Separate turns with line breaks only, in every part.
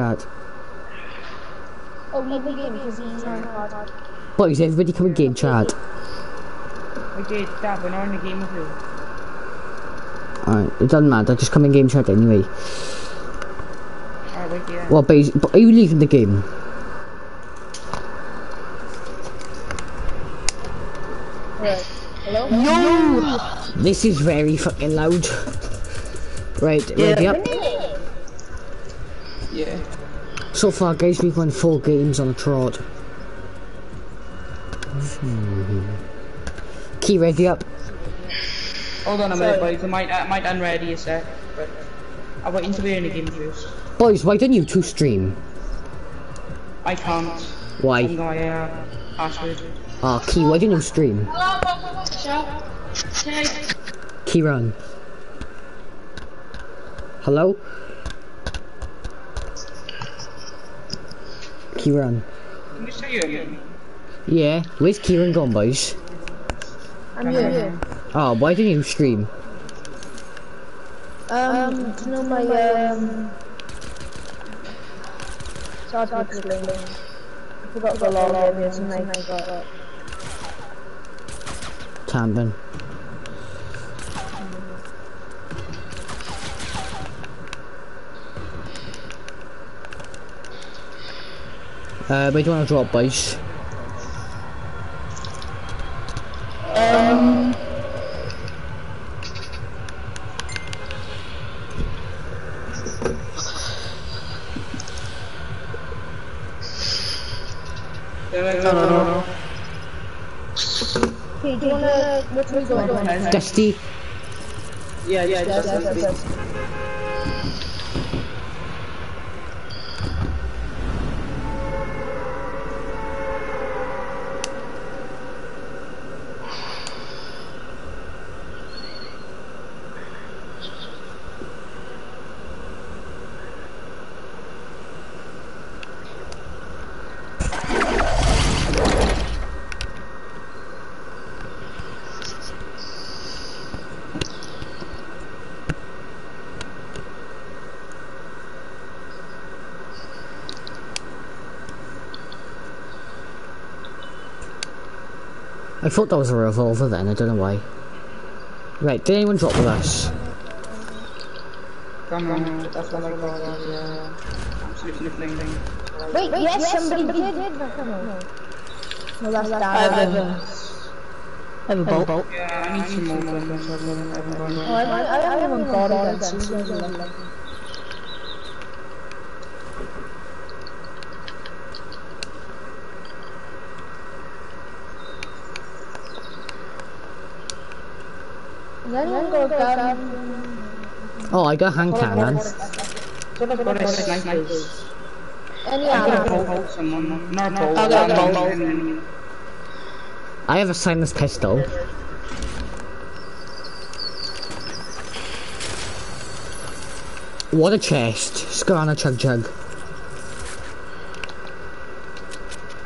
chat.
Oh, leave the game because he's on hard.
Boys, everybody come in game chat.
We did, Dad, we're not in the game with you.
Alright, it doesn't matter, just come in game chat anyway.
Alright, wait, yeah.
Well, bas but are you leaving the game?
Right. Hello?
This is very fucking loud. Right, ready up.
Yeah.
So far, guys, we've won four games on a trot. Key ready up.
Hold on a minute, boys. I might, I might unready a sec. But I'll wait until we're in the game first.
Boys, why don't you two stream?
I can't.
Why?
my uh, password.
Ah, Key, why don't you stream? Kieran. Hello? Kieran.
Can you again?
Yeah, where's Kieran gone, boys?
I'm here.
Oh, why don't you stream?
Um, do you know my, um... Sorry to explain. I forgot the law of it tonight. I got it.
Tandon. Uh, where do you want to drop, boys?
Um...
No, no, no, no.
Okay, do you wanna... Which way go?
Dusty?
Yeah, yeah,
yes, yes.
Thought that was a revolver then, I don't know why. Right, did anyone drop with us?
Come on, that's what I got. Yeah. I'm sniffling.
Wait, yes, somebody did. No, that's
I have a, I have a bolt.
Yeah, I need some more guns. I haven't got
Oh, I, I, I haven't got all that since Then we'll go down.
Oh, I got hand cannon.
What I've got is snipers.
Any
I've got a
ammo.
bolt, someone. Not a bolt.
I'll get a
um,
bolt.
um,
I have a silenced pistol. What a chest. Skarana chug chug.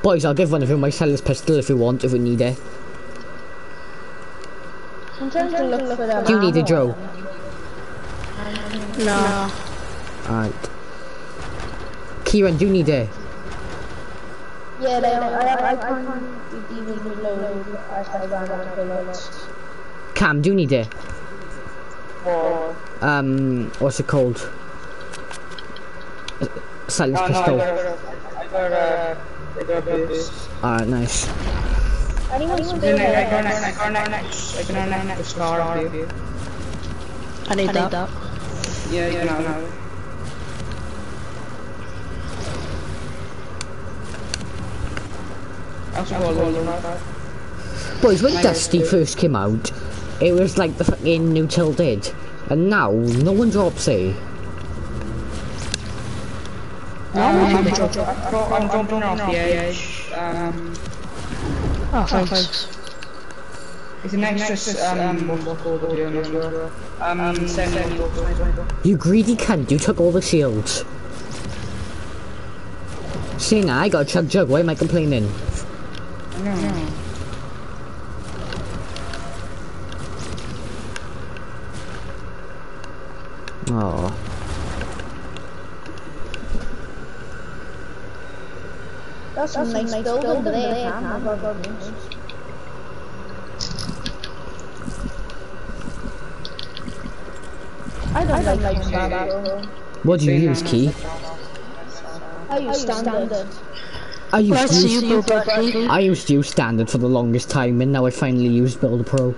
Boys, I'll give one of you my silenced pistol if you want, if we need it.
I'm trying to look for them.
Do you need it, Joe?
No.
Alright. Kieran, do you need it?
Yeah, they, I, I, I can't even reload. I started running out of bullets.
Cam, do you need it?
Or...
Um, what's it called? Silenced
No, no, I
pistol.
got a... I got a... I got a boost.
Alright, nice.
Anyone
Then
still
I I
there?
got an I got an next. I got an next star of you.
I need that.
Yeah, yeah, no, no. That's what I was
Boys, when Dusty first came out, it was like the fucking new Tilted. And now, no one drops it.
Um, I'm, I'm, I'm jumping off the edge. Um,
Oh, thanks.
it's an extra, um, what's it called, audio as well. Um,
You greedy cunt, you took all the shields. Saying I got a chug jug, why am I complaining?
No, no.
Oh.
That's some nice building there, Cam. I've got problems. I don't like like that.
What do you use, Key?
I use standard.
I used
Let's
to
see
use,
you build.
I used to use standard for the longest time, and now I finally use Builder Pro.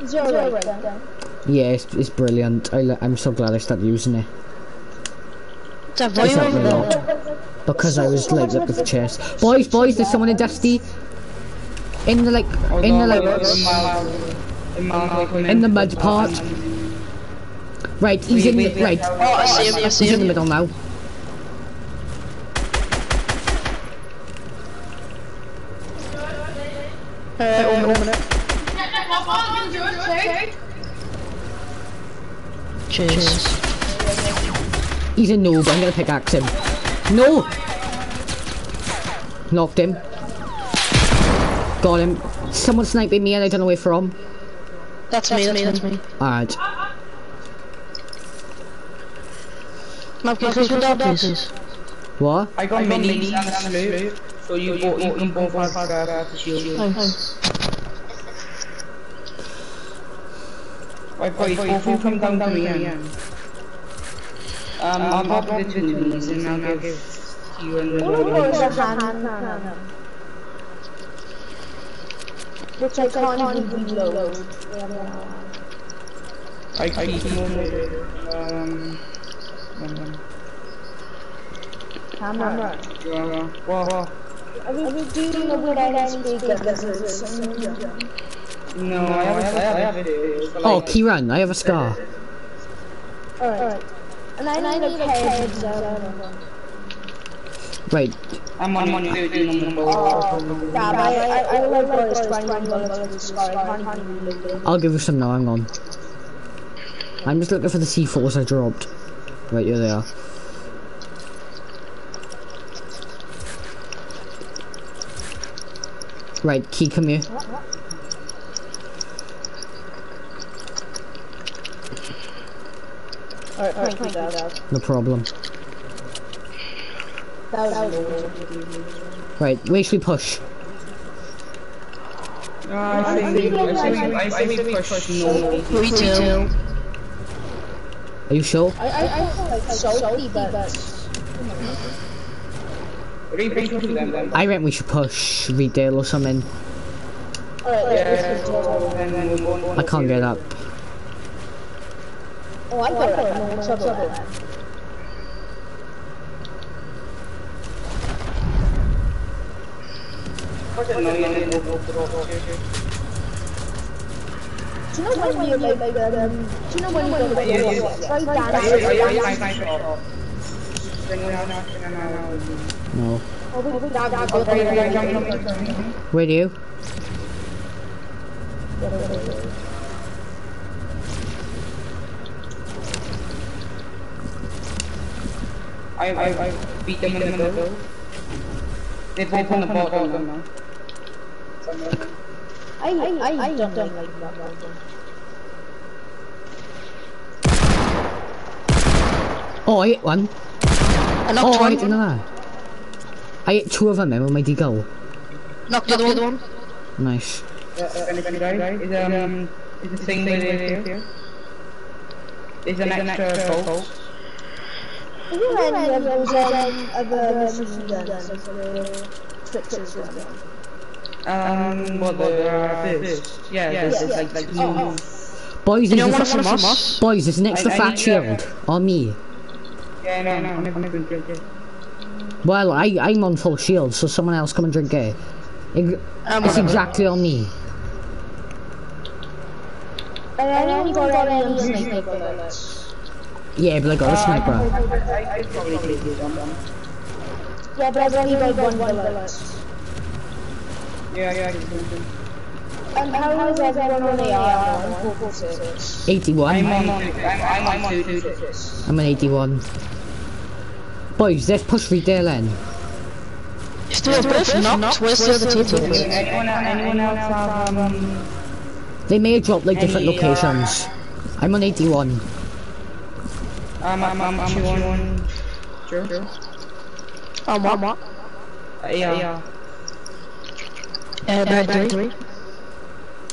Is it alright then?
Yeah, it's, it's brilliant. I, I'm so glad I started using it
It's a volume
helped
over
me a lot.
there.
Because I was like looking for chests. Boys, boys, there's someone in Dusty. In the like, oh, in the like, in the mud part. Right, he's in the right.
Oh, I see him, I see
He's in the middle now.
Alright, one minute, one minute. Cheers.
He's a noob. I'm gonna pickaxe him. No. Knocked him. Got him. Someone sniping me and I don't know where from.
That's me, that's me, that's me.
Alright.
Mark, can you close window, please?
What?
I got minis and a sloop, so you, bo- you can both have uh, shield.
Thanks.
Right, boys, both of you come down to me. Um, I'll pop the two minis and I'll give you and the
All I've got is
minis.
a hand cannon. Which I can't even reload.
I keep more um, um,
Camera.
uh, well,
Are we doing a without speakers?
no, I have, I have it.
Oh, Kieran, I have a scar.
Alright. And I need a cage.
Right.
I'm on, I'm on 13 on the boat.
Yeah, but I, I, I like bullets, 21 bullets with the scar. I can't even reload it.
I'll give you some now, hang on. I'm just looking for the C4s I dropped. Right, here they are. Right, Key, come here.
Alright, thank you, Dad.
No problem.
That was
Right, where should we push?
Uh, I think, I think, I think we push no.
Three, two.
Are you sure?
I, I, I feel like salty, but...
Repeat to them then.
I reckon we should push retail or something.
Alright, let's go.
And then we'll go on.
I can't get up.
Oh, I got it. No trouble. Do you know when like, um, do you know when go like,
Yeah, yeah.
No.
Oh,
you?
I, I, I beat them in the middle. They're both on the bottom now.
I, I, I don't like that one.
Oh, I hit one.
I knocked
Oh, I
one.
hit another. I hit two of them then with my deagle.
Knocked the other one.
Nice.
Anybody guys? Is um is the thing it here? Is an extra bolt.
Have you had any of those um, other machine guns, like the Twixes?
Um, what the uh, this? Yeah, this is like like
Oh,
Boys,
You
there's,
don't
a,
from us?
boys, there's an extra
I- I
fat shield
uh,
on me.
Yeah, no, no, I'm never gonna drink it.
Well, I, I'm on full shield, so someone else come and drink it. Ex-
Um,
It's exactly on me.
I And anyone got any um, sniper bullets?
Yeah, but I got a sniper.
I, I probably did this one.
Yeah, but I've only got one bullet.
Yeah, yeah, I did this.
And how is everyone on the arm? 446.
81.
I'm on,
I'm,
on, I'm, I'm on two, two, six.
an 81. Boys, let's push retail then.
Still both knocked. Where's the other team?
Anyone, anyone else have um?
They may have dropped like different
Any, uh,
locations. I'm on 81.
Um, I'm, I'm, I'm two on. Sure.
On what? what?
Uh, yeah. yeah.
Uh, bad three.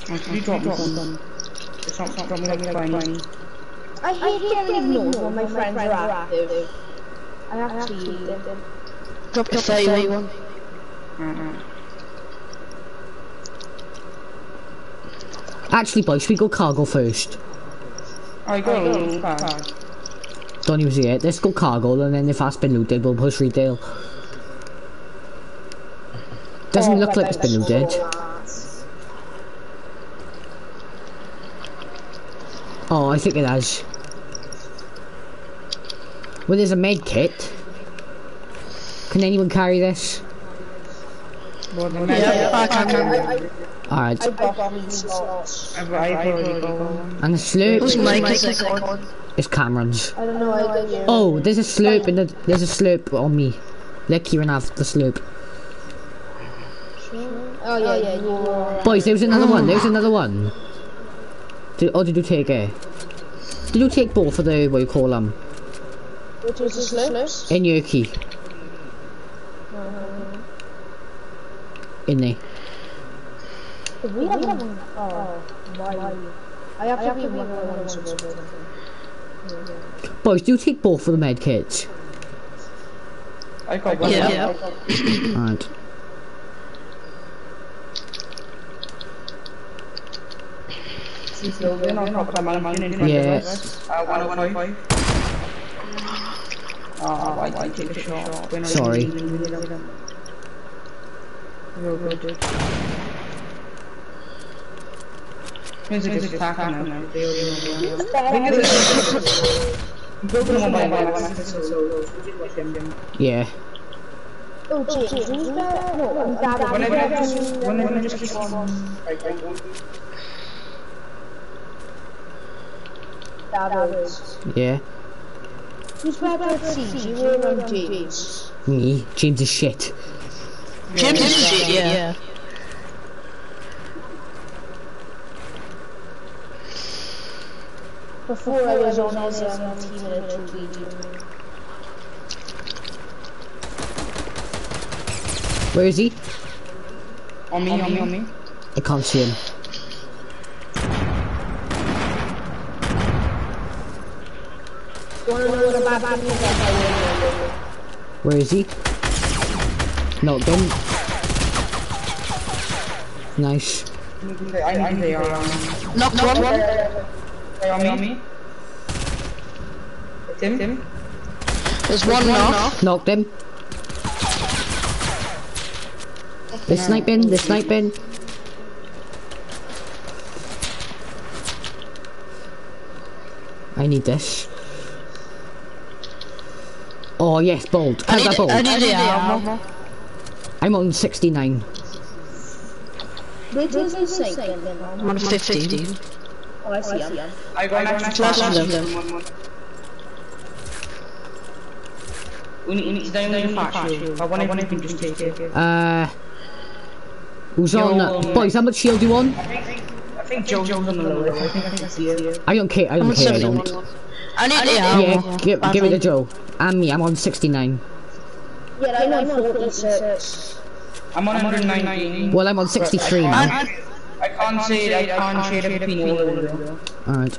Oh, Can you drop me some? It's not, not drop me like a tiny.
I hate getting ignored when my friends are active. I have to eat them.
Drop the 31.
Right, right.
Actually, boys, should we go cargo first?
I go. Card.
Don't even see it. Let's go cargo, and then if that's been looted, we'll push retail. Doesn't oh, look like it's been looted. Oh, I think it has. Well, there's a med kit. Can anyone carry this?
Well,
Yeah, I can.
Alright.
I bought me slots.
I've I've already got one.
And the slurp
Mike is it?
is Cameron's.
I don't know, I got you.
Oh, there's a slurp in the there's a slurp on me. Let Kieran have the slurp.
Oh yeah, oh, yeah, you were.
Boys, there was another one. There was another one. Did, oh, did you take it? Did you take both of the what you call them?
Which was the slopes?
In your key. Uh-huh. In there.
We have one. Oh, why? I have to be one of those.
Boys, do you take both of the med kits?
I got one.
Yeah. yeah.
Alright.
She's building on top of it's a- Building one by one, one so
Yeah.
Oh, James, who's that? No, I'm Dad.
Whenever I just, whenever I just keep on, like, I don't
Yeah.
Who's better at siege? You or James?
Me. James is shit.
James is shit, yeah.
Before I was on his um, team in a 2v2.
Where is he?
On me, on me, on me.
I can't see him.
Wanna know what about happening?
Where is he? Knocked him. Nice.
I think they on
Knocked one.
They are on me. Tim? Tim?
There's one knock.
Knocked him. They're sniping, they're sniping. I need this. Oh yes, bold.
I
How's
need,
that bolt?
I need the armor.
I'm on 69.
Which is the second?
I'm on 15.
Oh, I see him.
I got an extra
Flash
flash
them.
One more. We need, we need to down the flash shield. I want everyone can just take it.
Uh, who's
Yo,
on?
Um,
boys, how much shield you on?
I think, I think Joe's on the lowest. I think I can see it.
I don't care. I
I'm
don't
on
care. I don't.
I need the armor.
Yeah, give, give it to Joe. And me, I'm on 69.
Yeah, I'm on 46.
I'm on 119.
Well, I'm on 63 now.
I, I can't say it, I can't shade it between all of.
Alright.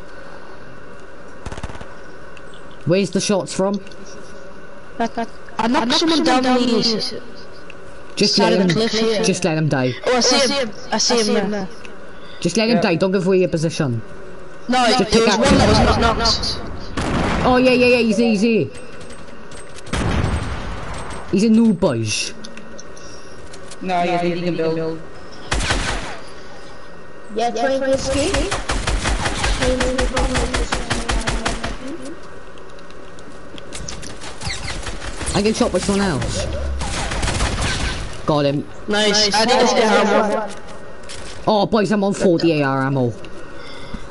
Where's the shots from?
I knocked someone down the east.
Just let him.
the cliff here.
Just let him die.
Oh, I see him. I see him there.
Just let him die. Don't give away your position.
No, there
take
was one
one.
that was not knocked.
Oh yeah, yeah, yeah. He's here. He's here. He's a new boys.
No, you think you can build.
Yeah, trying to escape.
I get shot by someone else. Got him.
Nice. I need the armor.
Oh, boys, I'm on 40 AR ammo.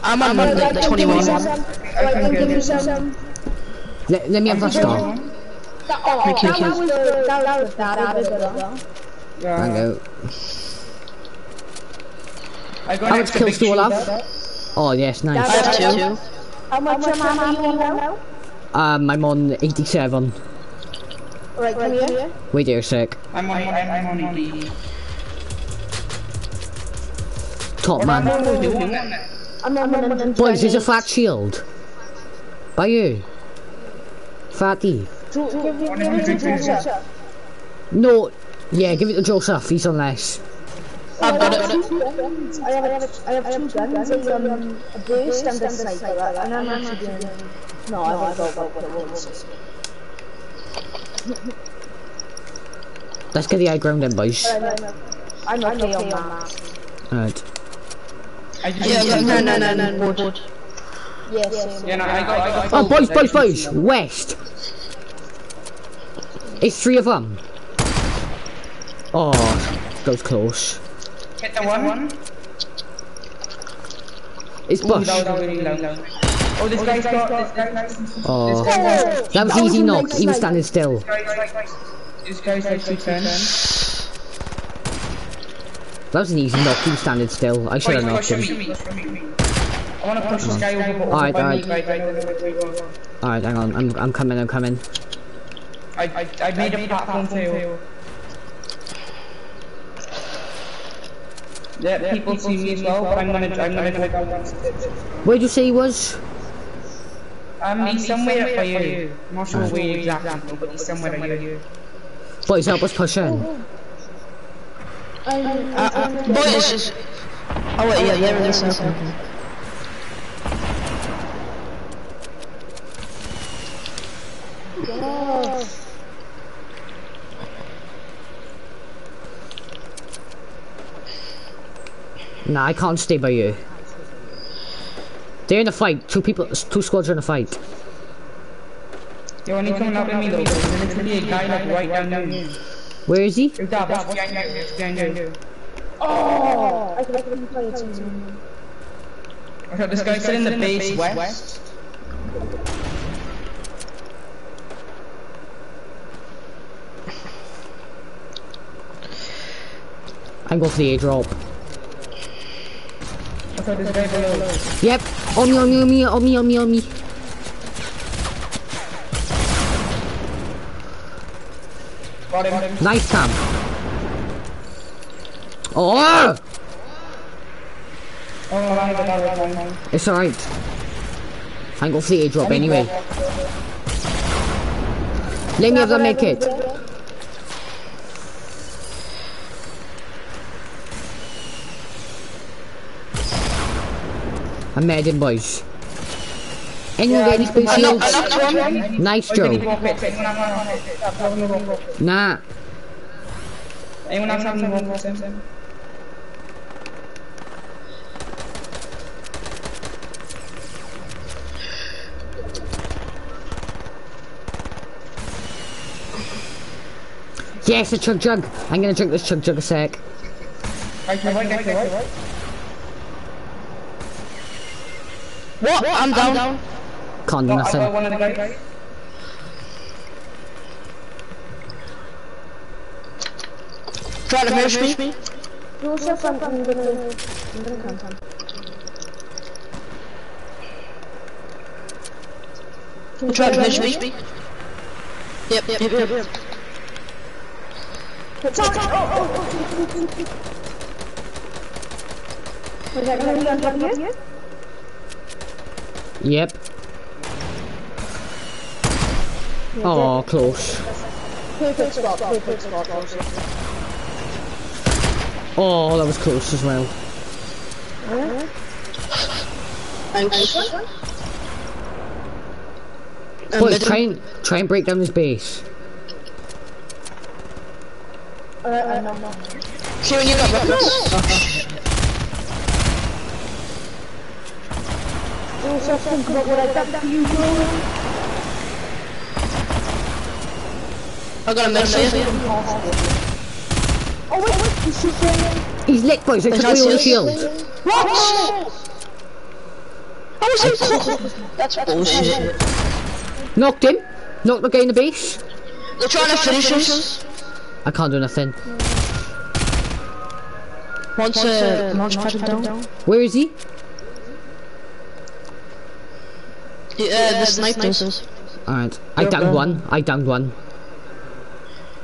I'm on like 21.
I can give you some.
Let, let me have that star.
Oh, that was the, that was that added as.
Yeah.
Hang out.
I got
How
an
much kills do
big
you all have? Oh, yes,
I
nice.
have two.
How much ammo you on now?
Um, I'm on 87.
Alright, come here.
Wait there a sec.
I'm on, I'm on ED.
Top man.
Oh, they won it.
I'm on
Boys, there's a flat shield. By you. Fatty.
Give give- give it to Joseph.
No. Yeah, give it to Joseph. He's on less.
I've got it.
I have, I have, I have two guns, a, um, a boost and a sniper, and I'm actually doing... No, I won't go go for the ones.
Let's get the high ground then, boys.
I'm okay on that.
Alright.
I
Yeah, no, no, no, no, no. Board.
Yes,
Yeah, no, I got, I got.
Oh, boys, boys, boys! West! It's three of them. Oh, that was close.
Hit the one.
It's
Ooh,
Bush.
that really low. Oh, this guy's got, this
Oh, that was easy knock. He was standing still.
this guy's like 210.
That was an easy knock. He was standing still. I should have knocked him.
me, push me. I wanna push this guy over, over
Alright,
by
alright. Alright, hang on. I'm, I'm coming. I'm coming.
I, I, I made a platform too. Yeah, people see me as well, but I'm gonna, I'm gonna go down.
Where'd you say he was?
Um, he's somewhere up by you. I'm not sure where exactly, but he's somewhere by you.
Boys, help us push in.
Uh, uh, boys. Oh wait, yeah, they're in the circle.
Nah, I can't stay by you. They're in a fight. Two people, two squads are in a fight.
Yo, I need someone help me though, there's literally a guy like right down here.
Where is he?
Yo, Dad, what's behind you? What's behind you?
Oh! I can, I can play it too.
Okay, this guy's sitting in the base west.
I'm going for the
below.
Yep. On me, on me, on me, on me, on me, on me. Nice cam. Oh!
Oh, got that right.
It's alright. I'm going for the airdrop anyway. Let me have that med kit. I'm mad in boys. Anyone got any space
I knocked,
shields?
I knocked.
Nice
Anyone
Joe.
have? Anyone have rockets? A rocket.
Nah.
Anyone else having rockets?
Yes, a chug jug. I'm gonna drink this chug jug a sec.
Right, right, right, right, right.
What? I'm down.
Can't do
I got
nothing.
one of the guys.
Trying to finish me.
Joseph, I'm, I'm gonna... I'm gonna come, come.
You trying to finish me? Yep, yep, yep, yep.
Top, top, oh, oh, oh, oh, oh, oh. oh. Was that gonna be on top of you?
Yep. Oh, close.
Perfect spot, perfect spot,
Oh, that was close as well.
Thanks. Um,
Boys,
middle.
try and try and break down this base.
Alright, I know.
See when you got.
Joseph, think about what I done to you, bro.
I got a medal for you.
Oh, wait, wait, you shoot.
He's lit, boys. I took away all the shield.
What? How was he caught? That's bullshit.
Knocked him. Knocked the guy in the base.
They're trying to finish us.
I can't do nothing.
Once uh, launch pad down.
Where is he?
Yeah, uh, the snipers.
Alright. I downed one. I downed one.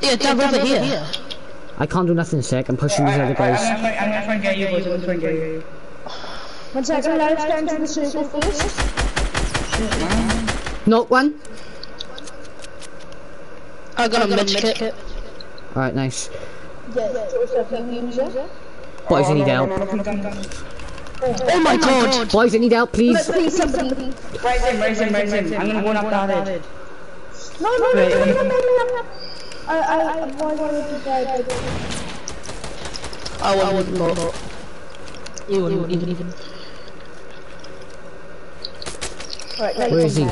Yeah, down over here.
I can't do nothing sick. I'm pushing these other
I'm
guys.
gonna try, I'm gonna try and get you, boys. I'm gonna try and get you.
One second, let's get into the circle first.
Knock one.
I got a med kit.
Alright, nice.
Yeah, Joseph, you use.
Boys, I need help.
Oh my god.
Boys, I need help, please.
Please, somebody.
Raise him, raise him, raise him. I'm gonna go up that head.
No, no, no,
Wait,
no,
let
no,
me-
no, no, no. I, I, I, why would you die?
I wouldn't not. You wouldn't even. even.
Right,
Where is he?
Hit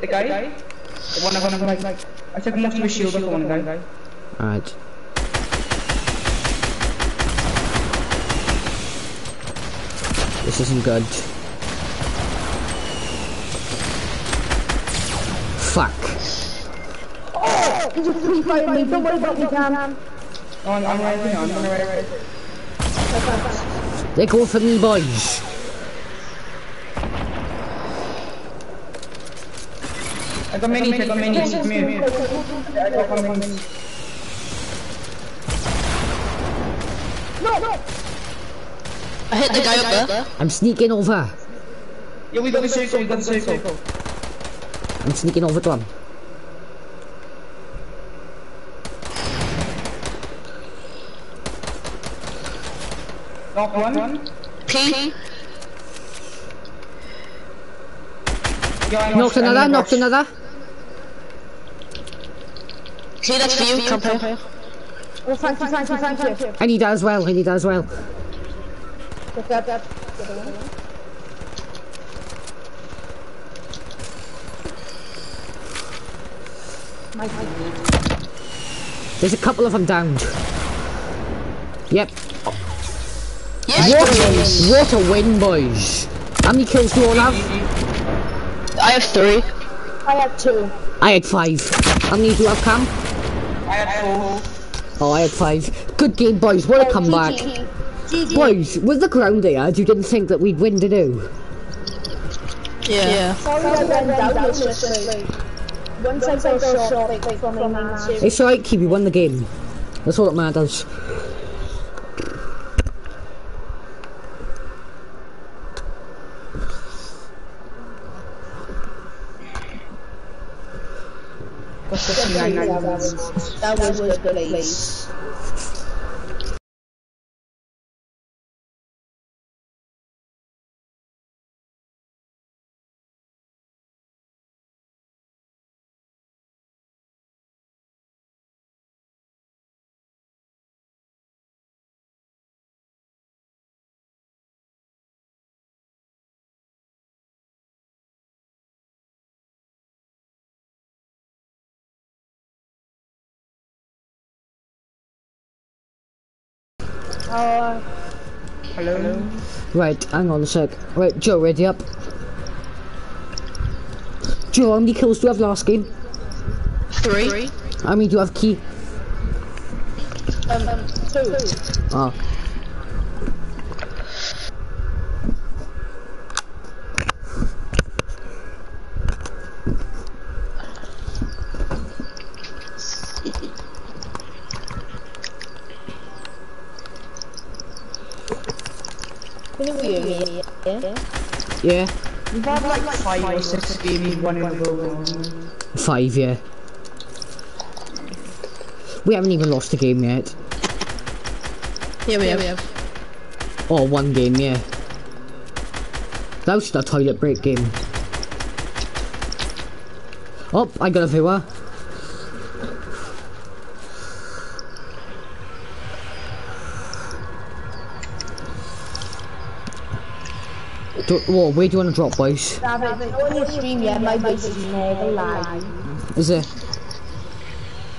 the guy. The one of them, like, I took most of his shield off the one guy.
Alright. This isn't good. Fuck.
He's just free fighting me. Don't worry about me, Cam.
Oh, I'm, I'm rising, I'm gonna rise.
They go for me, boys.
I got minis, I got minis, come here. I got one mini.
No, no.
I hit the guy up there.
I'm sneaking over.
Yeah, we got the circle, we got the circle.
I'm sneaking over to him.
Knock one.
P.
Yeah,
Knocked another,
gonna
knocked another.
See, that's for you. Come here.
Oh, thank you, thank you, thank you.
I need that as well, I need that as well.
Get that, that. My
There's a couple of them downed. Yep.
Yes.
What a, what a win, boys. How many kills do you all have?
I have three.
I have two.
I had five. How many do you have, Cam?
I had four.
Oh, I had five. Good game, boys. What a comeback.
GG. GG.
Boys, with the ground they had, you didn't think that we'd win, did you?
Yeah. yeah.
Sorry I went down, it's just like... Once I got shot, like, from a massive...
It's alright, Keep, you won the game. That's all that matters.
What's the C9?
That was the place. Uh,
Hello?
Right, hang on a sec. Right, Joe, ready up. Joe, how many kills do you have last game?
Three.
How many do you have, Key?
um, two.
Ah.
Can you hear me? Yeah?
Yeah?
We've had like five or six games, one in a row. now.
Five, yeah. We haven't even lost a game yet.
Yeah, we have.
Oh, one game, yeah. That was just a toilet break game. Oh, I got a viewer. Do, whoa, where do you want to drop, boys?
David, on your stream, yeah, my voice is never live.
Is it?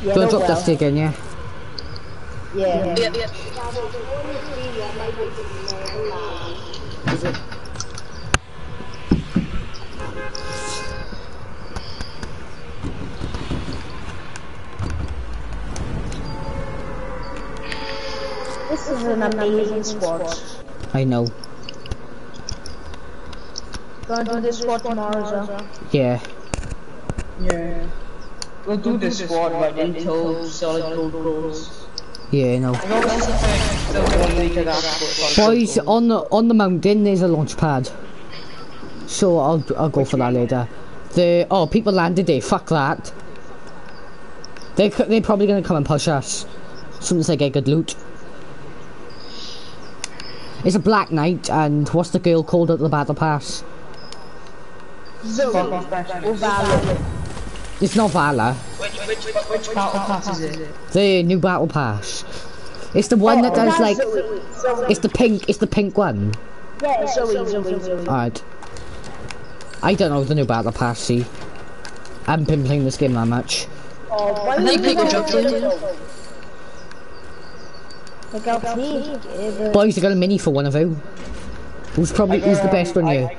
Yeah,
Do to drop
well.
that again, yeah?
Yeah.
Yeah, yeah.
This is an amazing squad.
I know.
Gonna do this squad tomorrow as.
Yeah.
Yeah. We'll do the squad right until solid gold grows.
Yeah, no.
I've always still one week of that.
Boys, on the on the mountain there's a launch pad. So I'll I'll go for that later. The oh people landed there. Fuck that. They they're probably gonna come and push us. As soon as they get good loot. It's a black knight, and what's the girl called at the battle pass?
Zoey. Or Valor.
It's not Valor.
Which, which, which battle pass is it?
The new battle pass. It's the one that oh, does like.
Zoey. Zoey.
It's the pink. It's the pink one.
Yeah, Zoey, Zoey, Zoey.
Alright. I don't know the new battle pass. See, I haven't been playing this game that much.
Oh, why
I think
would
people
you
dropped
go
in.
Look out, see.
Boys, I got a mini for one of you. Who's probably who's the best on you?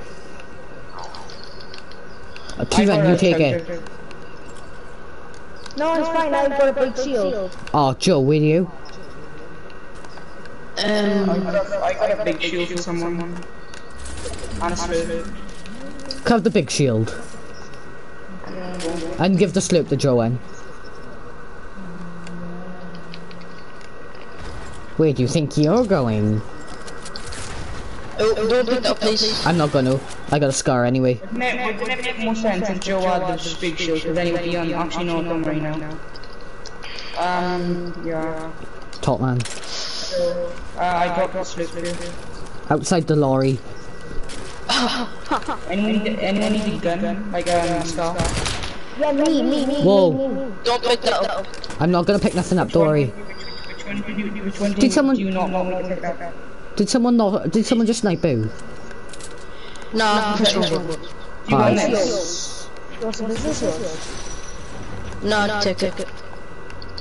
Uh, Kieran, you take it.
No, it's fine. I've got a big shield.
Oh, Joe, will you?
Um,
I got a big shield for someone. And a spear.
Have the big shield. And give the slope to Joanne. Where do you think you're going?
Oh, don't pick that up, please.
I'm not gonna. I got a scar anyway.
Wouldn't it, wouldn't it make more sense if Joe had the big shield? Because then he would be on actually no done right now. Um, yeah.
Top man.
Uh, I got the slip.
Outside the lorry.
Anyone need, anyone need a gun? Like um, a scar?
Yeah, me, me, me.
Whoa.
Me, me.
Don't pick that up.
I'm not gonna pick nothing up, don't worry.
Which one did you, which one
Did
did
someone-
do you not want me to pick up?
Did someone not? Did someone just snipe you?
Nah, press one.
Do you want
Alright.
this?
You want some business shield?
Nah, take it.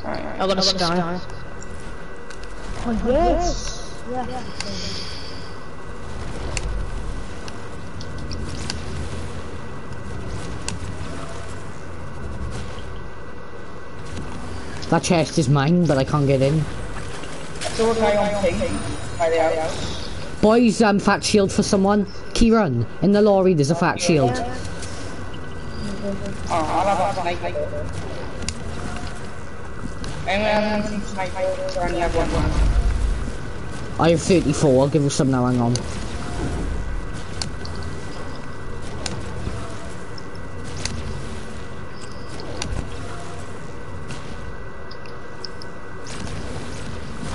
I got a scar.
Oh, yes. Yeah.
That chest is mine, but I can't get in. Boys, um, fat shield for someone. Kieran, in the lorry there's a fat shield.
I'll have some? I have.
I have 34, I'll give you some now, hang on.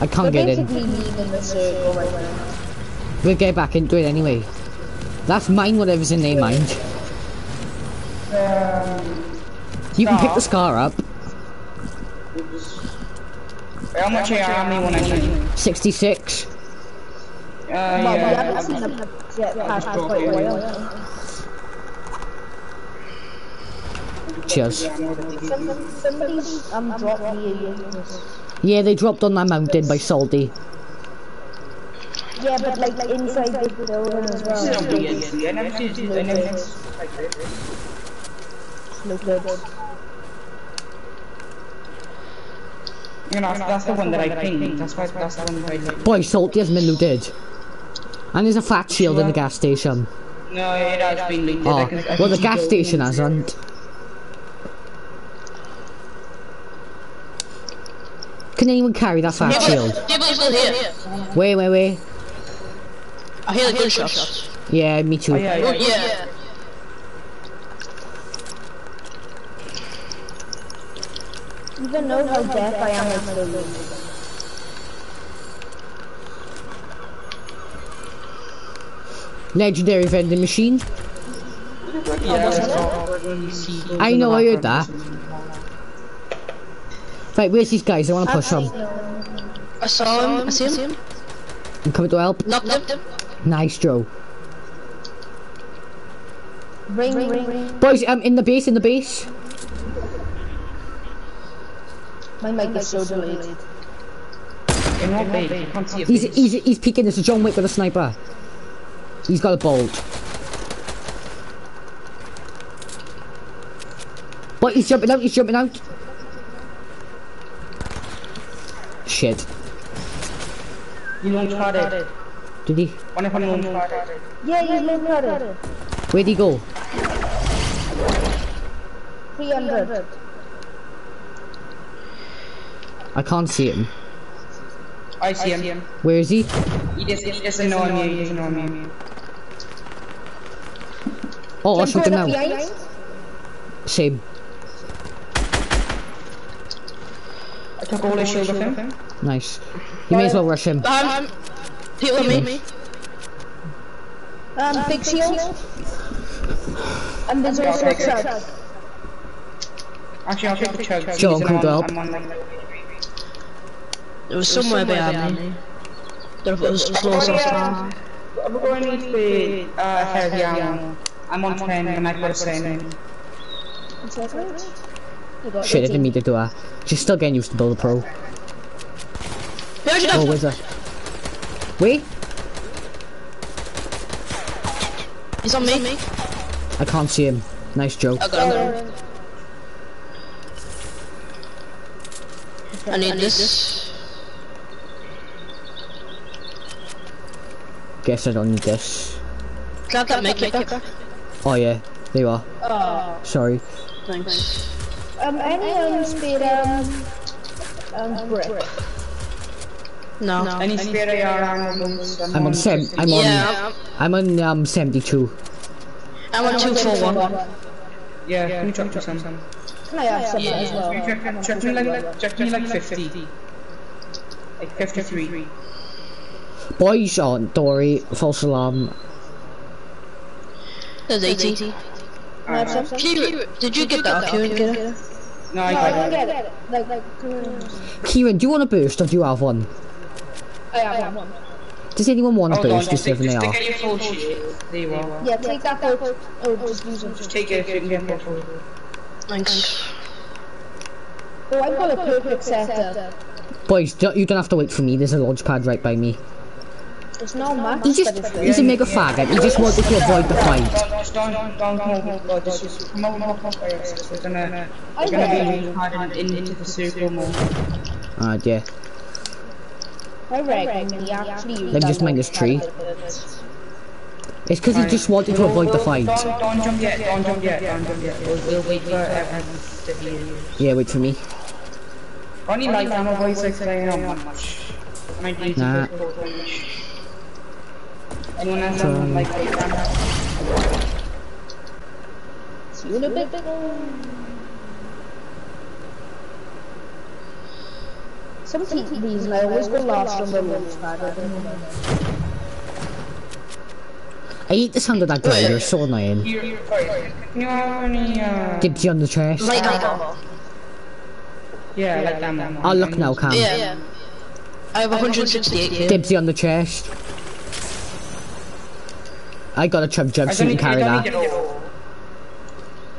I can't
We're
get in.
basically leaving the circle right now.
We'll get back into it anyway. That's mine, whatever's in their mind. You can pick the scar up.
How much are how many one I need?
66.
Uh,
Well, we
yeah.
haven't seen the jetpack quite a while.
Cheers.
Some- Somebody's um dropped me a unit.
Yeah, they dropped on that mountain by Salty.
Yeah, but like inside the building as well.
I never seen I never seen like
good.
You know, that's, that's the one that I pinged. That's why that's the one that I like.
Boy, Salty has been looted. And there's a fat shield in the gas station.
No, it has been looted.
Oh,
I can, I can
well, the gas station hasn't. Can anyone carry that fat shield?
Yeah, but still here.
Wait, wait, wait.
I hear the gunshots.
Yeah, me too.
Oh, yeah, yeah.
yeah.
Even know how deaf I am as the
Legendary vending machine.
Yeah, that's all. You see gold
I know, I heard
background.
Right, where's these guys? I want to push them.
I saw him. I see him.
I'm coming to help.
Knocked him.
Nice, Joe.
Ring, ring, ring.
Boys, I'm um, in the base, in the base.
My mic is so delayed.
In what bay? I can't see
He's,
face.
he's, he's peeking. This is John Wick with a sniper. He's got a bolt. But he's jumping out, he's jumping out. Shit.
You launch padded.
Did he?
One of them launch padded.
Yeah, you look at it.
Where'd he go?
300.
I can't see him.
I see him.
Where is he?
He doesn't, he doesn't know me, he doesn't know me.
Oh, I'll shoot him now.
Behind.
Same.
I took all his shield off him.
Nice. You may as well rush him.
Um, people on me.
Um, big shield. And there's also a chug.
Actually, I'll take the chug.
John,
He's
can help?
I'm on like
There was somewhere behind me. Don't know if it was close or far.
We're going to need the uh, heavy ammo. I'm on 10 and I've got a 7.
Shit, I didn't mean to do that. She's still getting used to Builder Pro.
Behind you,
Oh,
Dad.
where's that? Wait,
He's on me.
I can't see him. Nice joke.
I got him. I need this.
Guess I don't need this.
Glad that make it back.
Oh yeah, there you are. Sorry.
Thanks.
Um, any um, speed um, um, brick.
No.
Any spare AR ammo?
I'm on sem. I'm on.
Yeah,
I'm on um 72.
I'm on two four one.
Yeah, can you drop me some?
Can I have some as well?
Check, check me like, check me like 50. Like 53.
Boys on Dory. False alarm.
There's 80.
Can I have some?
Q, did you get that? Q and get it?
No, I
No, I
got
don't get it. Like, like,
Kieran, do you want a burst or do you have one?
I have one.
Does anyone want a
Hold on,
burst
just
just
take,
if
just take your full shield. There you are.
Yeah, take that out. Oh, just use it.
Just take it if you can get full.
Thanks.
Oh, I've got a perfect setup.
Boys, don't, you don't have to wait for me. There's a launch pad right by me.
It's not max,
He just,
but it's
he's a mega faggot. He just wanted to avoid the fight.
I
we're gonna
reckon,
be really hard in, into the circle more.
Ah, yeah.
I reckon he actually used
Let me just mine this tree.
pad a little bit.
It's because he just wanted to avoid the fight.
Don't, don't jump yet, don't jump yet, don't jump yet. We'll, we'll wait for everyone to be here.
Yeah, wait for me.
Only like ammo boys like saying not much. Might
Nah.
it for damage. Anyone else have like light ammo?
See you in a bit. Some te- reason I always go last on the launch pad. I don't know.
I hate the sound of that grinder. It's so annoying.
Here, can you have any, uh,
Dibsy on the chest.
Light ammo.
yeah, like ammo?
I'll look now, Cam.
Yeah. I have 168 here.
Dibsy on the chest. I got a chug jug, so you can carry
I don't need
that.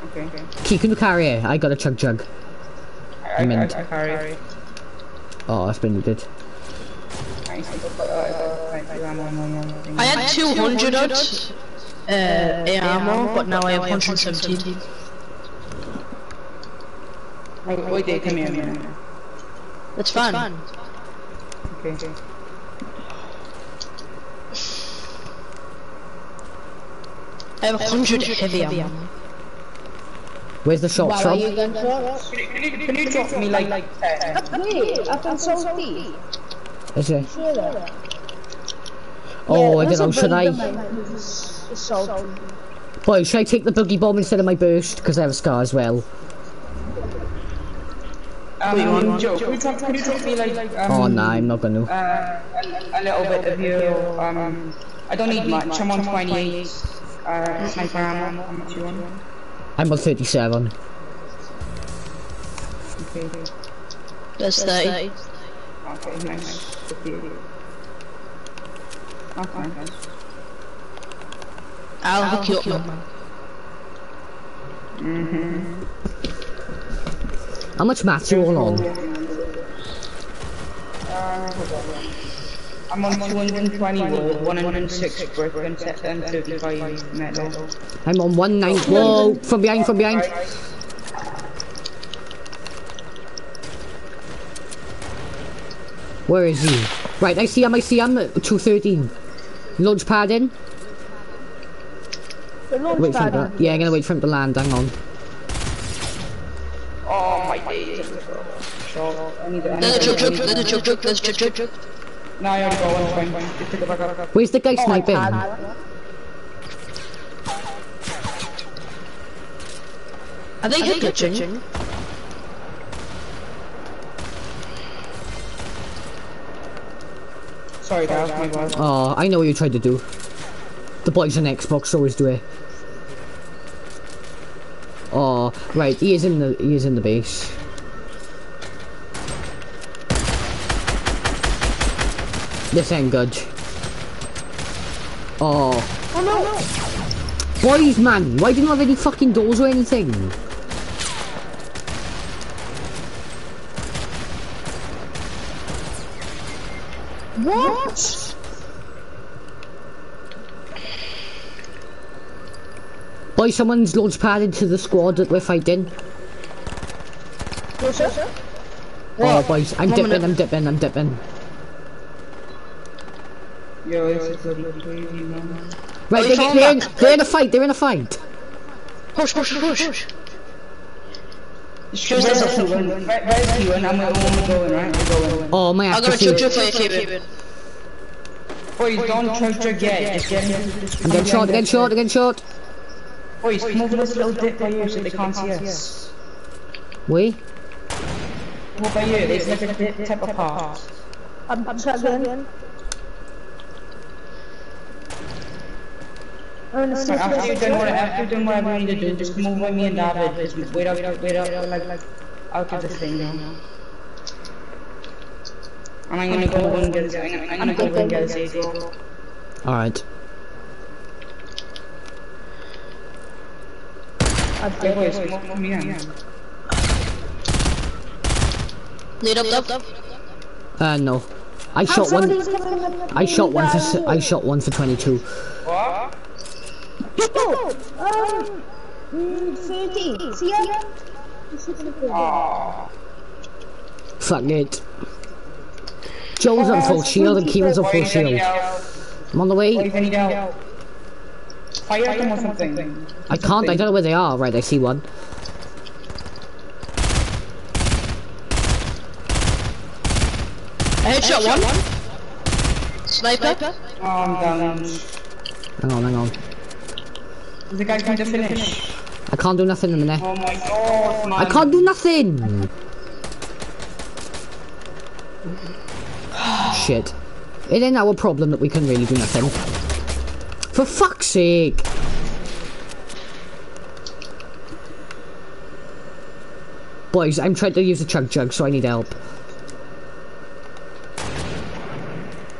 Okay, okay.
Key, can you carry it? I got a chug jug.
I, I, I, I carry.
Oh, that's been needed.
I
had 200 odd uh, air ammo, but now I have 117.
Wait, wait, there, come here, come here.
That's fine.
Okay, okay.
I have 100 heavy ammo.
Where's the shots
Wow, are
from?
you gunshots?
Can you, can you drop me like, like 10?
Wait, up in Salty.
Is it?
Sure there.
Oh, I don't know.
a
Should I?
men who's Salty.
Boy, should I take the boogie bomb instead of my burst? Because I have a scar as well.
Um, Joe, can you drop, can you drop me like, um,
Oh, nah, I'm not gonna.
uh, a, a little bit of your, um, I don't need much, I'm on 28, uh, sniper ammo, how much you want?
I'm on 37.
Okay, okay,
That's 30.
okay, nice, nice, okay. Okay, nice.
I'll hook you up, man. Mm-hmm.
How much maths you all on?
I'm on 220 wood, 106 brick, and set and 35 metal.
I'm on one nine. Whoa! From behind, from behind. Where is he? Right, I see him, I see him. 213. Launch pad in.
The launch
Wait for him to, yeah, I'm gonna wait for him to land. Hang on.
Oh my days. So, I need to. I
There's a
need
chug
No, I already got one. It's fine, fine. Just pick it back up.
Where's the guy sniping?
Are they head glitching?
Sorry, guys, my bad.
Oh, I know what you tried to do. The boys on Xbox always do it. Oh, right, he is in the he is in the base. This ain't good. Oh.
Oh no, no.
Boys, man, why do you not have any fucking doors or anything?
What?
Boy, someone's launch pad into the squad that we're fighting.
Yes, sir.
Oh, boys, I'm
One
dipping,
minute.
I'm dipping, I'm dipping.
Yo, this is bloody crazy, man.
Right,
Oh,
they,
he's
they're, in, they're in a fight, they're in a fight.
Push, push, push, push.
Where's the Q1? Where- Where's Q1? I'm I'm going, right? We're going.
Oh, my
I got a
accuracy.
chug chug for you, Kevin.
Boys, don't chug chug yet. Just get in.
I'm getting shot, getting shot, getting shot.
Boys, come over this little dip by you so they can't see us.
Wait.
Come over by you. There's like a dip tip apart.
I'm, I'm chugging. I'm in the
Right, after you've done what after you've done whatever you need to do, just come over by me and David. Just wait out, wait out, like like out of this thing now. And I'm gonna go over and get I'm gonna, I'm gonna go over and get a safe roll.
Alright.
Okay, boys, come over from here.
Up, up, up.
Uh, no. I shot one. I shot one for. s- I shot one for 22.
What?
People! Um, mm, 13. See ya?
Aww.
Fuck it. Joe's on full shield and Kieran's on full
Boys, I need
shield. I'm on the way.
I need help. Fire them or something.
I can't. I don't know where they are. Right, I see one.
I headshot one. Sniper.
Oh, I'm down.
Hang on, hang on.
Is the guy going to finish?
I can't do nothing in a minute.
Oh my god, man.
I can't do nothing. Shit. It ain't our problem that we can really do nothing. For fuck's sake. Boys, I'm trying to use the chug jug, so I need help.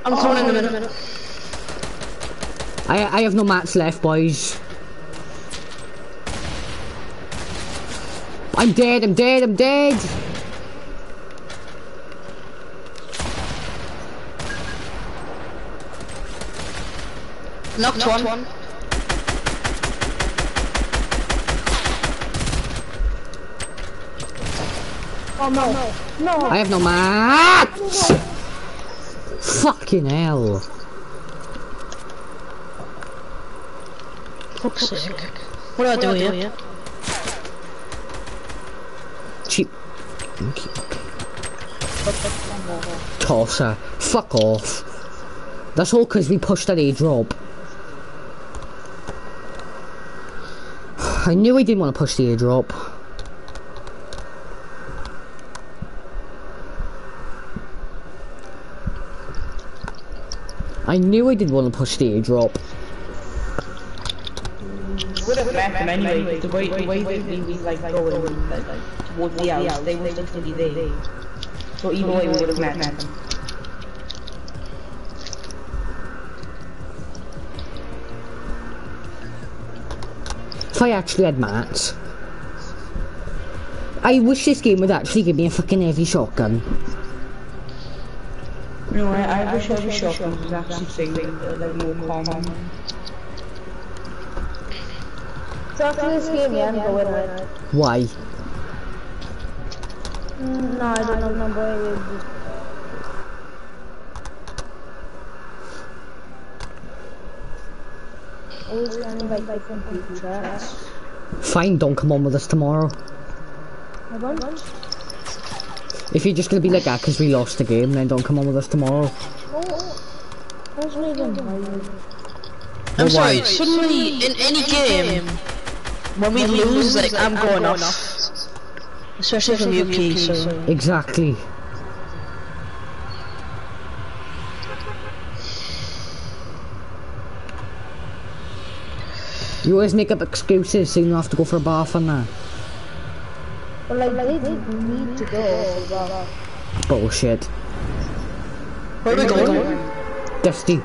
I'm coming in a oh. minute.
I I have no mats left, boys. I'm dead, I'm dead, I'm dead!
Knocked one.
Oh no. No.
I have no mats! Fucking hell.
Fuck's sake. What do I do here?
Tosser. Fuck off. That's all because we pushed that airdrop. I knew I didn't want to push the airdrop. I knew I didn't want to push the airdrop.
would have anyway, the way, the way like, towards the house, they were still fully there. So either way, we would have met them.
If I actually had mats. I wish this game would actually give me a fucking heavy shotgun.
No, I, I wish every shotgun was actually saying uh, like more common.
So after this game, yeah, I'm going right.
Why?
No, I don't remember. It was just- Always standing by by computer.
Fine, don't come on with us tomorrow.
Hold on.
If you're just gonna be like that because we lost the game, then don't come on with us tomorrow.
That's not even.
I'm
Well,
sorry,
why?
suddenly in any game, when we lose, like, I'm going off. Especially from UK, so.
Exactly. You always make up excuses so you don't have to go for a bath and that.
But like, they didn't need to go. So well.
Bullshit.
Where are we going?
Dusty.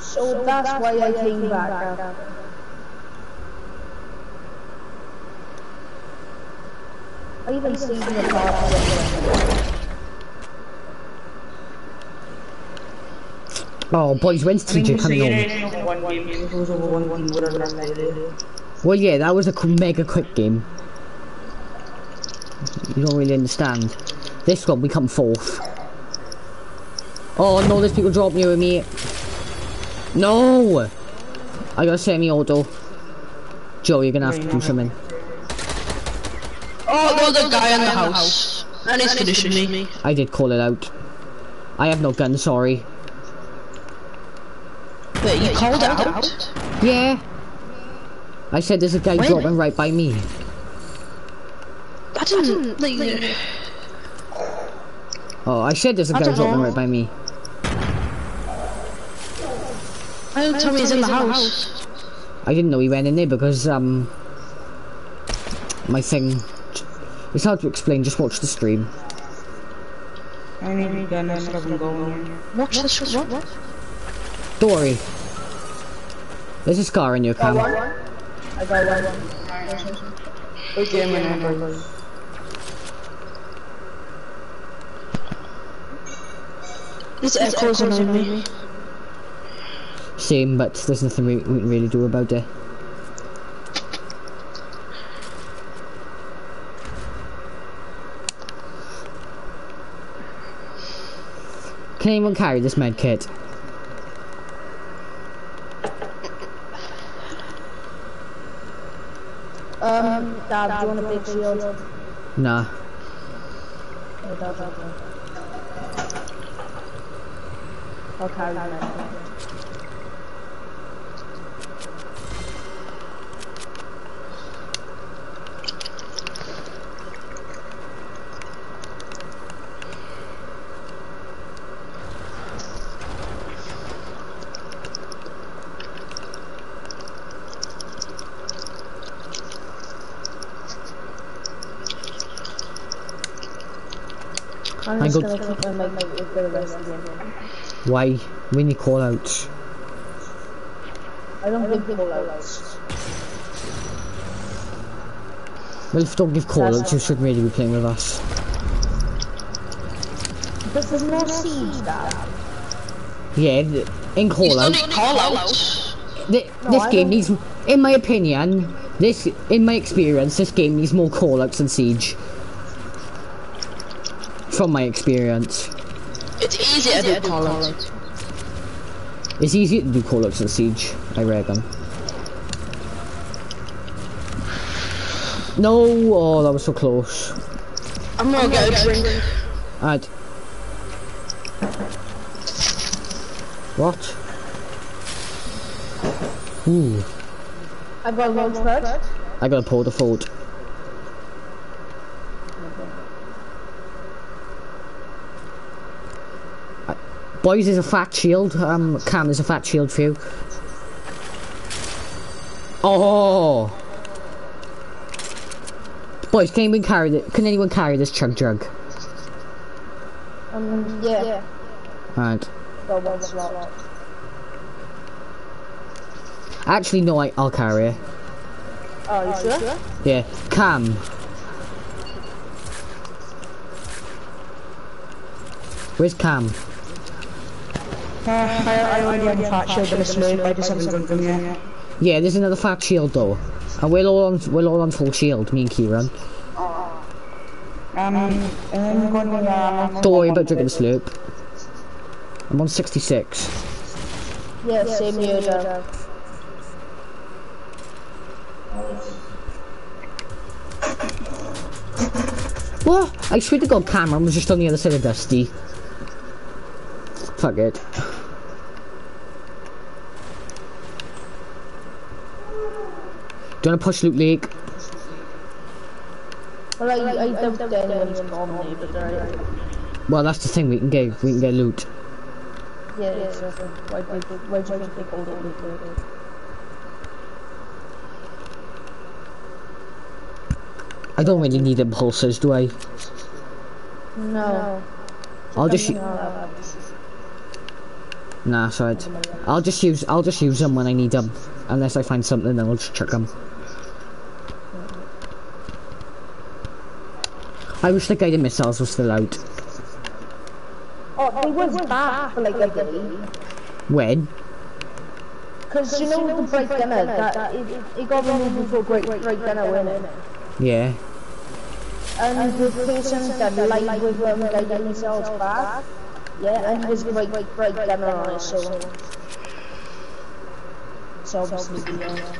So that's why I came back. I even seen the car.
Oh, boys, when's
I mean,
TJ coming
you know,
home?
it's not one game, if it was over one game, would have done that.
Well, yeah, that was a mega quick game. You don't really understand. This one, we come fourth. Oh no, there's people dropping you with me. No! I gotta semi-auto. Joe, you're gonna have to do something.
Oh, there's a guy in the house. And he's finishing me.
I did call it out. I have no gun, sorry.
But you called it out?
Yeah. I said there's a guy
When?
dropping right by me.
I didn't, like,
Oh, I said there's a
I
guy dropping
know.
right by me.
I didn't tell me he's in the house.
I didn't know he went in there because, um... My thing... It's hard to explain, just watch the stream.
I mean, gun, I still going.
Watch this, what? what?
Don't worry. There's a scar in your cam.
I got one.
Okay, man,
It's echoes on me.
Same, but there's nothing we, we can really do about it. Can anyone carry this med kit?
Um, Dad, do you want a big shield?
Nah.
I'll carry that. I'm just gonna keep on my mic for the rest of the game.
Why? When you call out.
I don't give call outs.
Well, if you don't give call outs, you shouldn't really be playing with us.
This is no siege, Dad.
Yeah, in call
Don't
out.
need call outs.
Th-
No,
this
I
game
don't-
needs, in my opinion, this, in my experience, this game needs more call outs than Siege. From my experience.
It's easy to do call.
It's easier to do call outs than Siege, I reckon. No, oh, that was so close.
I'm gonna get a drink.
Alright. What? Ooh,
I've got a launch pad.
I gotta pull the fold. Boys is a fat shield. Um, Cam is a fat shield for you. Oh. Boys, can anyone carry the, Can anyone carry this chug jug?
Um, yeah.
Alright.
One slot.
Actually, no, I, I'll carry it.
Oh, you sure?
Yeah, Cam. Where's Cam?
Uh, I, I already have a fat shield and a slave, I just haven't done them yet.
Yeah, there's another fat shield though. And we're all on we're all on full shield, me and Kieran.
Um, and then we're going to, uh,
Don't worry about drinking the slurp. I'm on 66.
Yeah, same here, Dad.
What? I swear to God, Cameron was just on the other side of Dusty. Fuck it. Do you wanna push Loot Lake?
Well, I, I don't think anyone's gone me, but they're
Well, that's the thing. We can get we can get loot.
yeah, it's just why why why do you think they called it Luke?
I don't really need impulses, do I?
No.
I'll just. u-
No.
Nah, sorry. I'll just use I'll just use them when I need them. Unless I find something, then I'll just chuck them. I wish the guided missiles were still out.
Oh, they was back for like a day.
When?
Because you know the break gunner, that it, it got removed before break break gunner went in.
Yeah.
And the person that light with them guided themselves back. Yeah, and he was break break gunner on it, so so obviously yeah.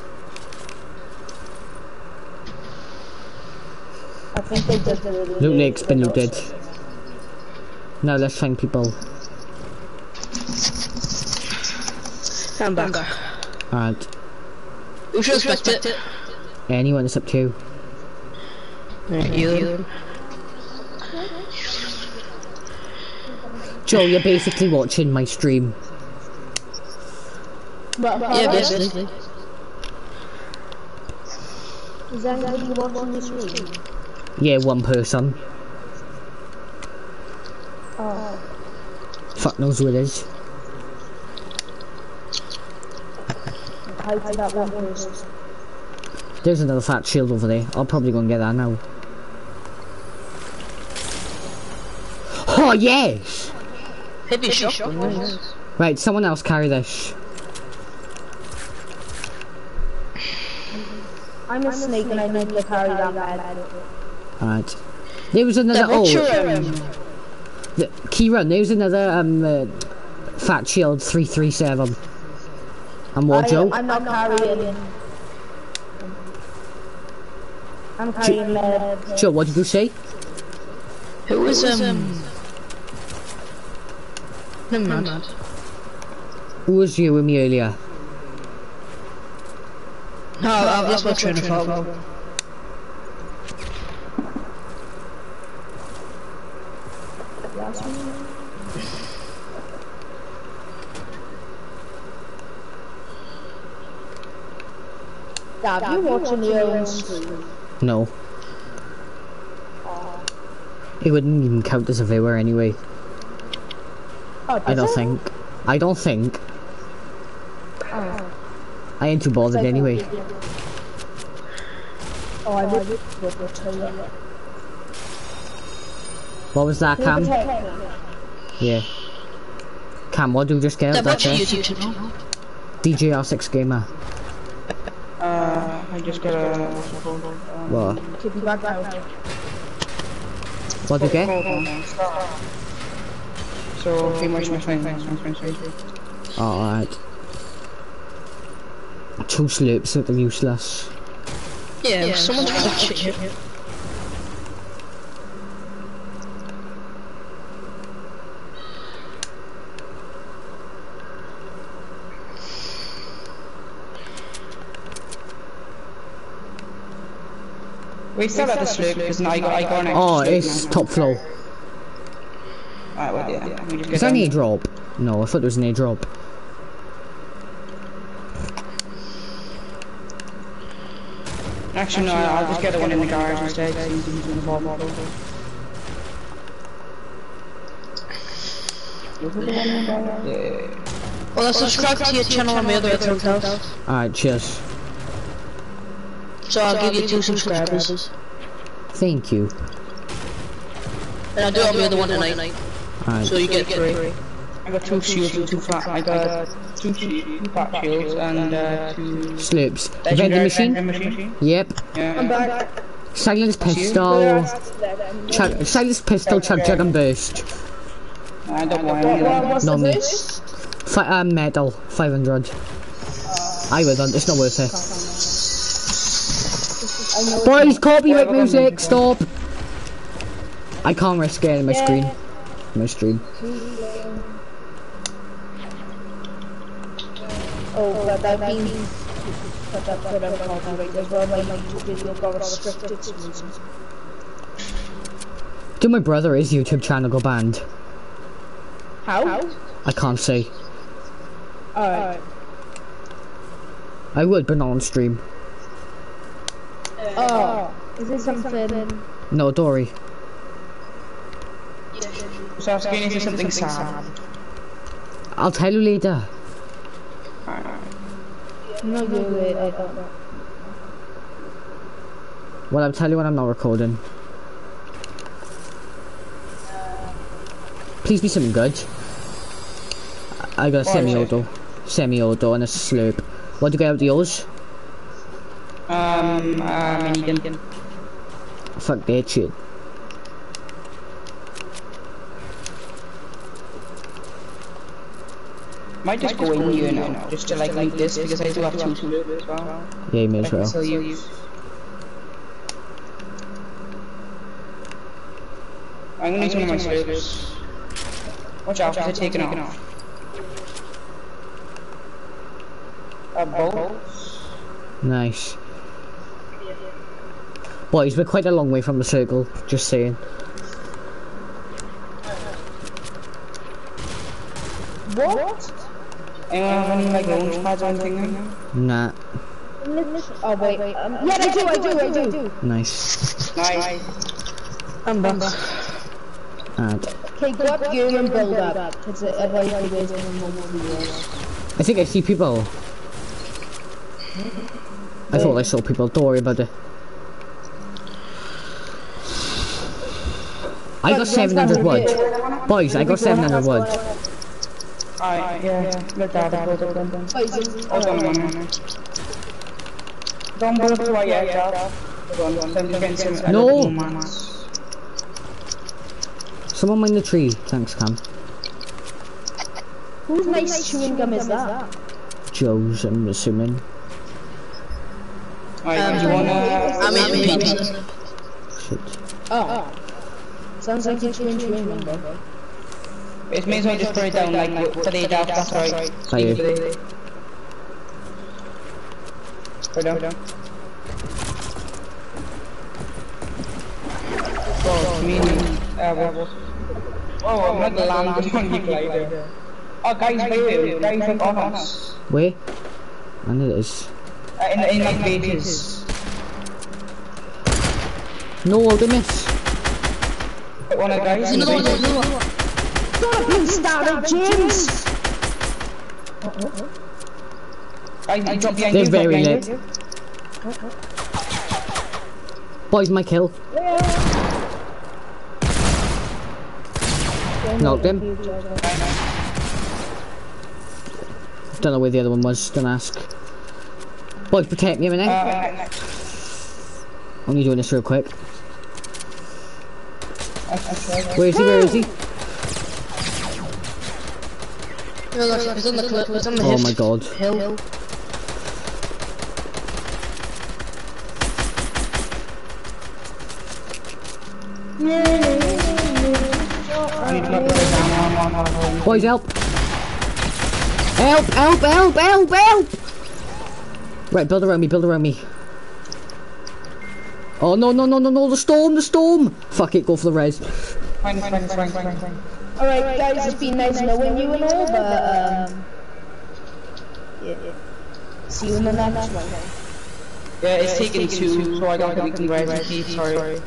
I think they did really
Loot Lake's been looted. Now let's find people.
I'm back.
Alright.
We should respect it.
Anyone except you.
You.
Joe, you're basically watching my stream.
But, uh,
Yeah, basically.
Is anybody watching this stream?
Yeah, one person.
Oh.
Fuck knows who it is.
Hi to that one person.
There's another fat shield over there. I'll probably go and get that now. Oh yes!
Heavy shock. Nice.
Right, someone else carry this.
I'm a snake and I need to carry that med.
Alright. There was another
Yeah, what's
oh
um,
the, Kieran, there was another um uh, fat shield three three seven. And what Joe?
I, I'm not carrying. I'm carrying med.
Joe, what did you say?
Who was, um... Never mind.
Who was you with me earlier?
No, I've lost my train of thought.
Dad, you watching your own stream?
No. It wouldn't even count as a viewer anyway.
Oh,
I don't
it?
think. I don't think.
Oh,
I ain't too bothered anyway.
oh I would would would tell you.
What was that, Cam? Yeah. Cam, what do you just get
Yeah,
out that
what's your
chest?
YouTube channel?
DJR6 Gamer.
I just got a...
What?
Keep back out.
What do you get?
So, pretty much my friend, my friend, my friend.
Alright. Two slurps that are useless.
Yeah, someone's watching it.
We still at the slope because now I got, I got an extra
Oh, it's
now.
top floor.
Alright, well, yeah. Let me
Is that an
down.
A drop? No, I thought it was an A drop.
Actually, no, I'll just get the one in the garage instead. so you can use the ball bottle. Yeah.
Well, subscribe to your channel on my other account,
Alright, cheers.
So I'll give you two subscribers.
Thank you.
And I'll do it on the other one tonight.
Alright.
So you get three.
I got two shields and two fat. I got two, shi- fat shields and uh, two.
Slurps. The vending machine?
Machine.
Yep.
Yeah.
I'm back.
Silence pistol. Chug, silence pistol, chug, chug, and burst.
I don't want
What,
any
what,
of them.
what's
No me. Fi uh, medal, 500. I wouldn't, it's not worth it.
I know
Boys, copyright music, stop! I can't risk it in my
Yeah.
screen. My stream.
Oh, but I've been put up for a copyright as well. My YouTube video got restricted.
Dude, my brother his YouTube channel got banned.
How?
I can't say.
Alright.
I would, but not on stream.
Oh, is it something?
No, Dory.
So I was going to say something sad.
I'll tell you later.
No, you wait. I don't.
Well, I'll tell you when I'm not recording. Please be something good. I I got a semi-auto. Semi-auto and a slurp. What do you get out of yours?
Um, uh, minigun.
Fuck that shit.
Might just go in you now, just to like link this because I do have two as well.
Yeah, you may as well.
use. I'm gonna use one of my slurs. Watch out, they're taking off. A bolt.
Nice. Boys, we're quite a long way from the circle, just saying.
What?
Anyone have any like launch pads or anything now?
Nah,
Oh wait. Um, yeah, I do. I do. I do.
nice.
Nice.
I'm back.
Add.
Okay, go up gear and build up. Because otherwise you guys are in normal.
I think I see people. I thought I saw people. Don't worry about it. I got 700 wood. Boys, I got 700 wood.
Alright, yeah, let that build up then.
Poison.
Hold on one minute. Don't build up right yet, Jack. Hold on, I'm just getting
No.
a little more mana.
Someone mind the tree. Thanks, Cam.
Whose nice chewing gum is that?
Joe's, I'm assuming.
Alright, do you um, wanna...
I'm in PP.
Shit.
Oh. Sounds like you're chewing chewing gum, bro.
It may as well just put it down like for the daft, that's right.
Aye.
Leave it there. Put it down. Oh, me and, what- Oh, I'm not landing on you glider. Oh, guys, wait, guys, like on us.
Where? And it is.
Uh, in, in like pages.
No, I miss.
One of the guys in the
No, no,
pages.
no, no.
Don't James!
Guys, you drop behind
They're
you,
very
behind
lit.
you.
Boys, my kill. Knocked him. Don't know where the other one was, don't ask. Boys, protect me a minute.
Uh,
Only doing this real quick. Where is he? Where is he?
Oh Here, look, it's on the clip, it's on the
Oh my god.
hill.
Boys, help! Help! Help! Help! Help! Help! Right, build around me. Build around me. Oh no no no no no! The storm! The storm! Fuck it! Go for the res.
Fine, fine, fine, fine, fine.
Alright, guys, it's been nice knowing you and all, but, um... Yeah, yeah. See you in the next one.
Yeah, it's taking two, so I don't think we can res the key, sorry.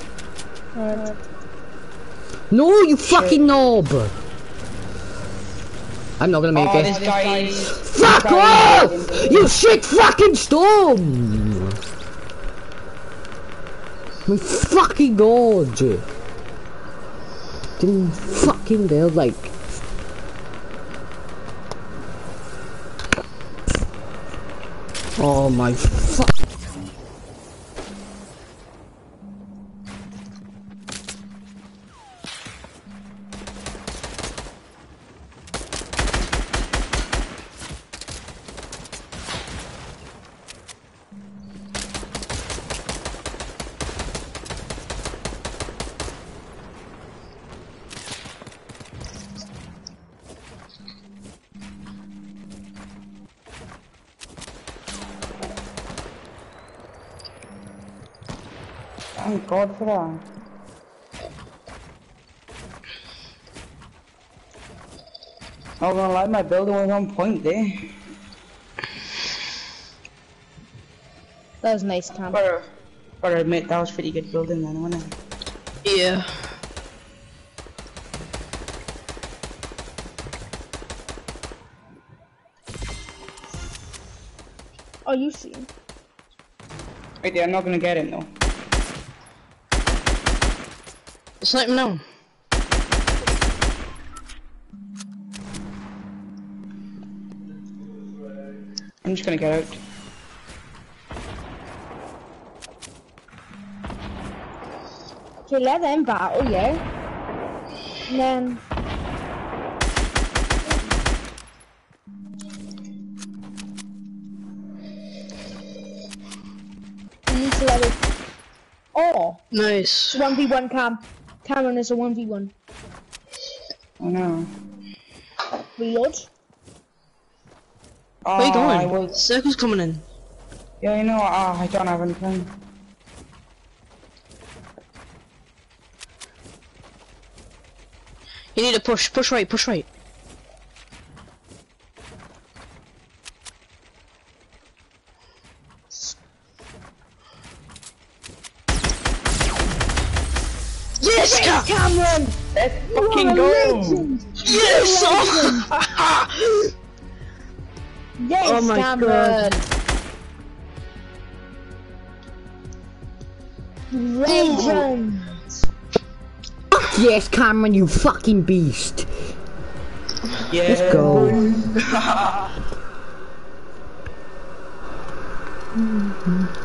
Alright.
No, you fucking knob! I'm not gonna make
Oh,
it.
this.
Fuck off! You shit fucking storm! My fucking god! Didn't fucking build like. Oh my fuck.
Thank God for that. Not gonna lie, my building was on point there.
That was nice, Cam.
Gotta, gotta admit, that was pretty good building then, wasn't it?
Yeah.
Oh, you see.
Right there, I'm not gonna get him though.
Snipe him now.
I'm just gonna get out.
Okay, let them battle, yeah? And then... You need to let it... Oh!
Nice.
1v1 Cam. Cameron is a 1v1.
Oh no.
Reload.
Oh,
Where you ah,
I
going?
was,
Circle's coming in.
yeah, you know what? Oh, I don't have anything.
You need to push, push right, push right. Yes,
you fucking beast.
Yeah.
Let's go.